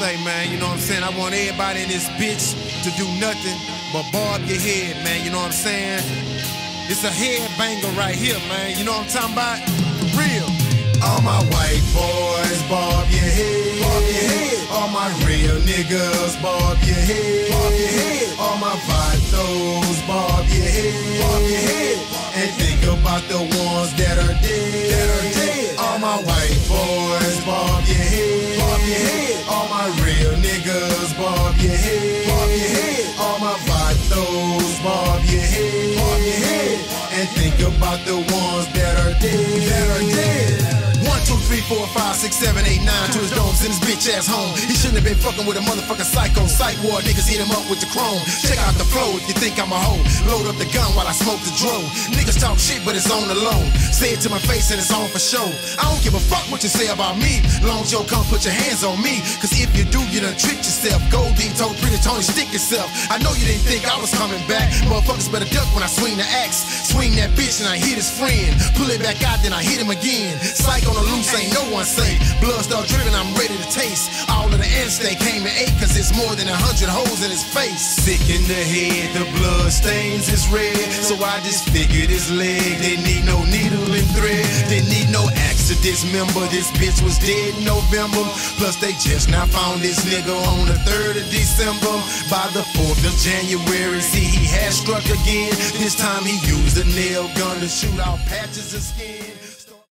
say, man, you know what I'm saying? I want everybody in this bitch to do nothing but bob your head, man, you know what I'm saying? It's a head banger right here, man, you know what I'm talking about? Real. All my white boys, bob your head. Bob your head. All my real niggas, bob your head. Bob your head. All my vatos, bob your head. Bob your head. And think about the ones that are dead. That are dead. All my white boys, bob your head. Bob your head. All my real niggas, bob your head. Bob your head. All my vatos, bob your head. Bob your head. And think about the ones that are dead. That are dead. One, two, three, four, five, six, seven, eight, nine to his domes in his bitch ass home. He shouldn't have been fucking with a motherfucking psycho. Psych ward niggas hit him up with the chrome. Check out the flow if you think I'm a hoe. Load up the gun while I smoke the dro. Talk shit, but it's on the low. Say it to my face and it's on for show. I don't give a fuck what you say about me. Long Joe, come put your hands on me. Cause if you do, you done tricked yourself. Goldie told Pretty Tony, stick yourself. I know you didn't think I was coming back. Motherfuckers better duck when I swing the axe. Swing that bitch and I hit his friend. Pull it back out, then I hit him again. Psych on the loose, ain't no one safe. Blood start dripping, I'm ready to taste. All of the instinct came in eight, cause it's more than a hundred holes in his face. Sick in the head, the blood stains is red. So I disfigured his leg. They need no needle and thread. They need no axe to dismember. This bitch was dead in November. Plus, they just now found this nigga on the 3rd of December. By the 4th of January, see, he has struck again. This time he used a nail gun to shoot out patches of skin.